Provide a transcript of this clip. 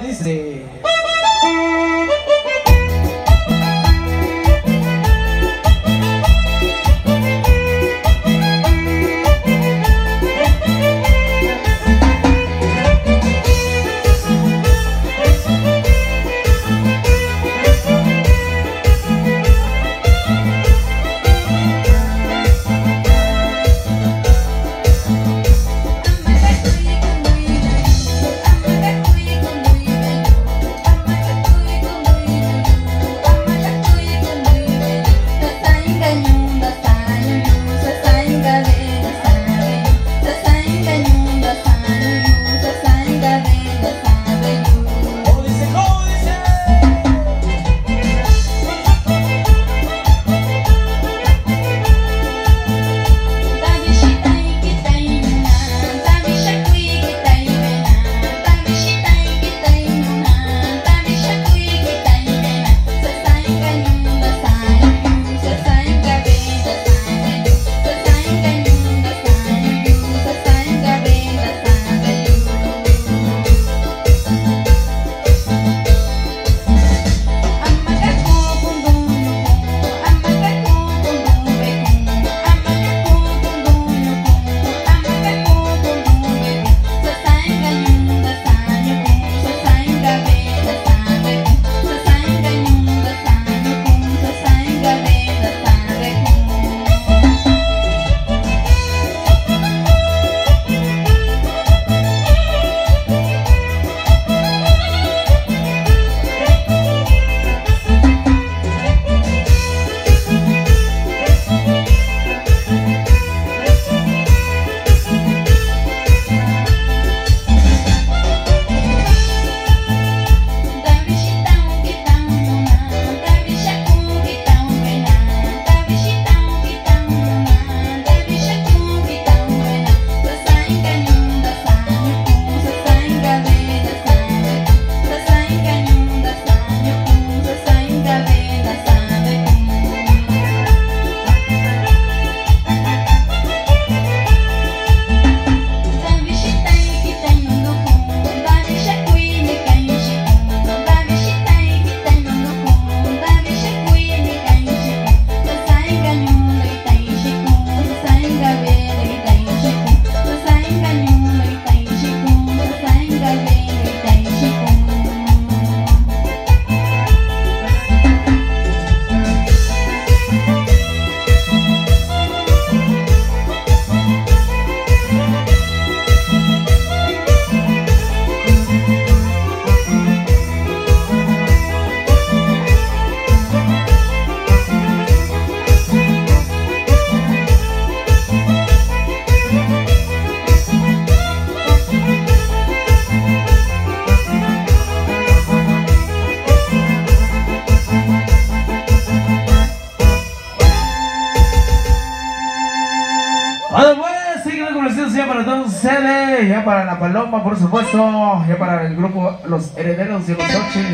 Dice... ustedes, ya para la Paloma, por supuesto, ya para el grupo Los Herederos y los Ochi.